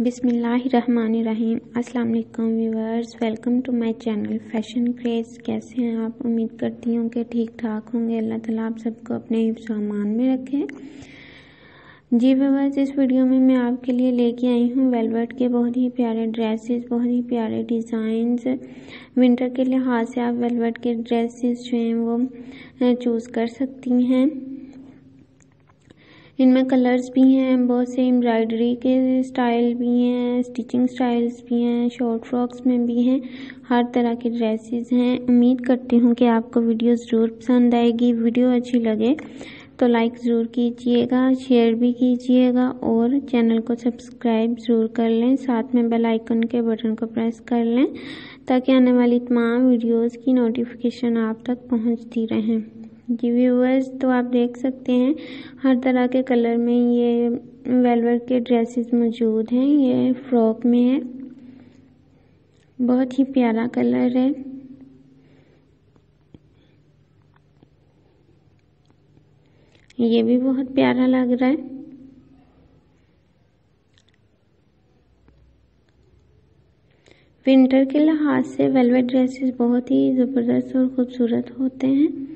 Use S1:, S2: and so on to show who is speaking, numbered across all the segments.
S1: बिसमीम अस्सलाम वालेकुम viewers, welcome to my channel fashion craze. कैसे हैं आप? उम्मीद करती हूँ कि ठीक ठाक होंगे। अल्लाह ताला आप सबको अपने सामान में रखें। जी व्यूअर्स, इस वीडियो में मैं आपके लिए लेके आई हूँ वेलवेट के बहुत ही प्यारे ड्रेसेस, बहुत ही प्यारे डिज़ाइंस। विंटर के लिहाज से आप वेलवेट के ड्रेसेस जो हैं वो चूज़ कर सकती हैं। इनमें कलर्स भी हैं, बहुत से एम्ब्रॉयडरी के स्टाइल भी हैं स्टिचिंग स्टाइल्स भी हैं शॉर्ट फ्रॉक्स में भी हैं, हर तरह के ड्रेसेस हैं। उम्मीद करती हूँ कि आपको वीडियो ज़रूर पसंद आएगी। वीडियो अच्छी लगे तो लाइक ज़रूर कीजिएगा शेयर भी कीजिएगा और चैनल को सब्सक्राइब ज़रूर कर लें। साथ में बेल आइकन के बटन को प्रेस कर लें ताकि आने वाली तमाम वीडियोस की नोटिफिकेशन आप तक पहुँचती रहें। जी व्यूअर्स तो आप देख सकते हैं, हर तरह के कलर में ये वेलवेट के ड्रेसेस मौजूद हैं, ये फ्रॉक में है। बहुत ही प्यारा कलर है। ये भी बहुत प्यारा लग रहा है। विंटर के लिहाज से वेलवेट ड्रेसेस बहुत ही ज़बरदस्त और ख़ूबसूरत होते हैं।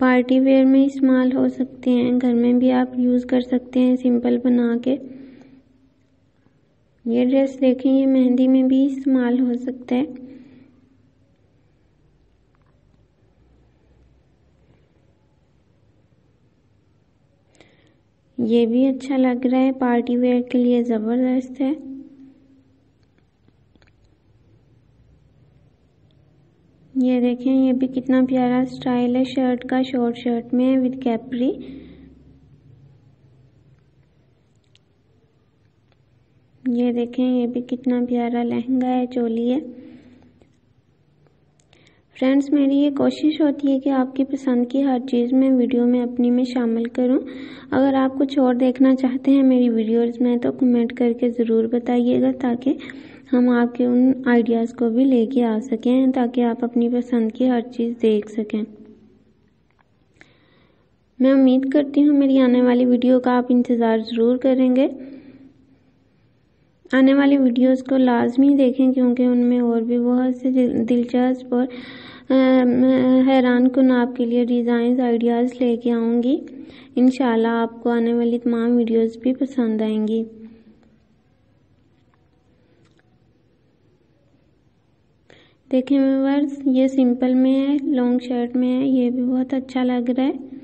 S1: पार्टी वेयर में इस्तेमाल हो सकते हैं। घर में भी आप यूज़ कर सकते हैं सिंपल बना के। ये ड्रेस देखें, ये मेहंदी में भी इस्तेमाल हो सकता है। ये भी अच्छा लग रहा है। पार्टी वेयर के लिए ज़बरदस्त है। ये देखें, ये भी कितना प्यारा स्टाइल है शर्ट का शॉर्ट शर्ट में विद कैपरी ये देखें, ये भी कितना प्यारा लहंगा है, चोली है। फ्रेंड्स मेरी ये कोशिश होती है कि आपकी पसंद की हर चीज़ मैं वीडियो में अपनी में शामिल करूँ। अगर आप कुछ और देखना चाहते हैं मेरी वीडियोस में तो कमेंट करके ज़रूर बताइएगा ताकि हम आपके उन आइडियाज़ को भी लेके आ सकें ताकि आप अपनी पसंद की हर चीज़ देख सकें। मैं उम्मीद करती हूँ मेरी आने वाली वीडियो का आप इंतज़ार ज़रूर करेंगे। आने वाली वीडियोस को लाजमी देखें क्योंकि उनमें और भी बहुत से दिलचस्प और हैरान कन आपके लिए डिज़ाइन आइडियाज़ लेके आऊँगी। इन आपको आने वाली तमाम वीडियोस भी पसंद आएँगी। देखें व्यूवर्स, ये सिंपल में है, लॉन्ग शर्ट में है, ये भी बहुत अच्छा लग रहा है।